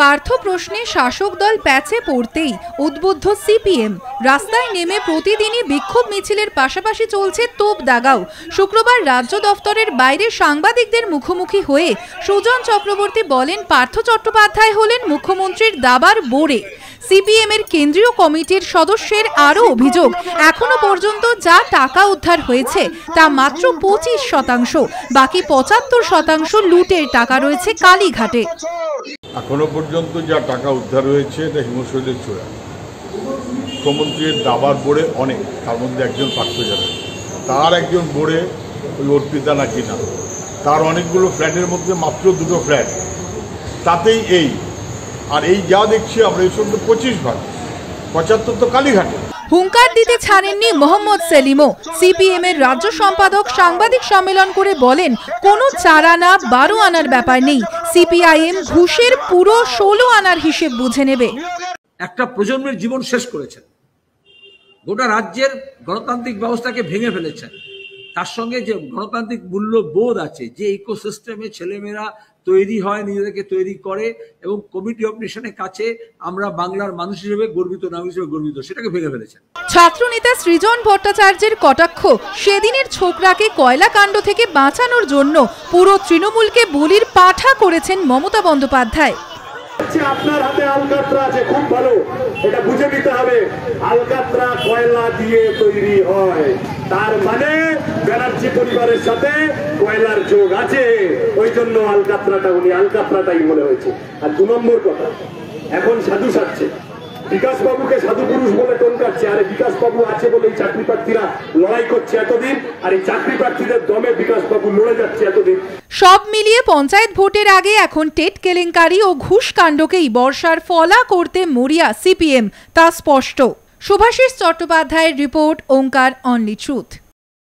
পার্থ প্রশ্নে শাসক দল প্যাচে পড়তেই উদ্বুদ্ধ সিপিএম। রাস্তায় নেমে প্রতিদিনই বিক্ষোভ মিছিলের পাশাপাশি চলছে তোপ দাগাও। শুক্রবার রাজ্য দফতরের বাইরে সাংবাদিকদের মুখোমুখি হয়ে সুজন চক্রবর্তী বলেন, পার্থ চট্টোপাধ্যায় হলেন মুখ্যমন্ত্রীর দাবার বোড়ে। সিপিএম এর কেন্দ্রীয় কমিটির সদস্যের আরও অভিযোগ, এখনও পর্যন্ত যা টাকা উদ্ধার হয়েছে তা মাত্র পঁচিশ শতাংশ, বাকি পঁচাত্তর শতাংশ লুটের টাকা রয়েছে কালীঘাটে। এখনও পর্যন্ত যা টাকা উদ্ধার হয়েছে, এটা হিমশৈলের চূড়া মুখ্যমন্ত্রীর দাবার বোর্ডে অনেক, তার মধ্যে একজন পার্থ যাবে তার একজন বোর্ডে ওই অর্পিতা নাকি না। তার অনেকগুলো ফ্ল্যাটের মধ্যে মাত্র দুটো ফ্ল্যাট। তাতেই এই। আর এই যা দেখছি আমরা, এই সব পঁচিশ ভাগ। পঁচাত্তর তো কালীঘাটে। হুঙ্কার দিতে ছাড়েননি মোহাম্মদ সেলিমও। সিপিএম এর রাজ্য সম্পাদক সাংবাদিক সম্মেলন করে বলেন কোন চার আনা বারো আনার ব্যাপার নেই। সিপিআইএম ঘুষের পুরো ষোলো আনার হিসেব বুঝে নেবে। একটা প্রজন্মের জীবন শেষ করেছেন গোটা রাজ্যের গণতান্ত্রিক ব্যবস্থাকে ভেঙে ফেলেছেন তার সঙ্গে যে গণতান্ত্রিক মূল্যবোধ আছে যে ইকোসিস্টেমে ছেলেমেয়েরা তৈরি হয় নিজেদেরকে তৈরি করে এবং কমিটি অফ নেশনের কাছে আমরা বাংলার মানুষ হিসেবে গর্বিত নাগরিক হিসেবে গর্বিত সেটাকে ভেঙে ফেলেছেন। ছাত্রনেতা সৃজন ভট্টাচার্যের কটাক্ষ সেদিনের ছোকরাকে কয়লা কাণ্ড থেকে বাঁচানোর জন্য পুরো তৃণমূলকে বলির পাঠা করেছেন মমতা বন্দ্যোপাধ্যায়। হচ্ছে আপনার হাতে আলকাত্রা আছে খুব ভালো এটা বুঝে নিতে হবে। আলকাত্রা কয়লা দিয়ে তৈরি হয়। তার মানে ব্যানার্জি পরিবারের সাথে কয়লার যোগ আছে। ওই জন্য আলকাত্রাটা উনি আলকাত্রাটাই মনে হয়েছে। আর দু নম্বর কথা, এখন সাধু সাজছে বিকাশ বাবুকে সাধু পুরুষ বলে টনকাচ্ছে আরে বিকাশ বাবু আছে বলে এই চাকরি প্রার্থীরা লড়াই করছে এতদিন, আর এই চাকরি প্রার্থীদের দমে বিকাশ বাবু লড়ে যাচ্ছে এতদিন। সব মিলিয়ে পঞ্চায়েত ভোটের আগে এখন টেট কেলেঙ্কারি ও ঘুষ কাণ্ডকেই বর্ষার ফলা করতে মরিয়া সিপিএম, তা স্পষ্ট। শুভাশিস চট্টোপাধ্যায়ের রিপোর্ট ওঙ্কার অনলি ট্রুথ।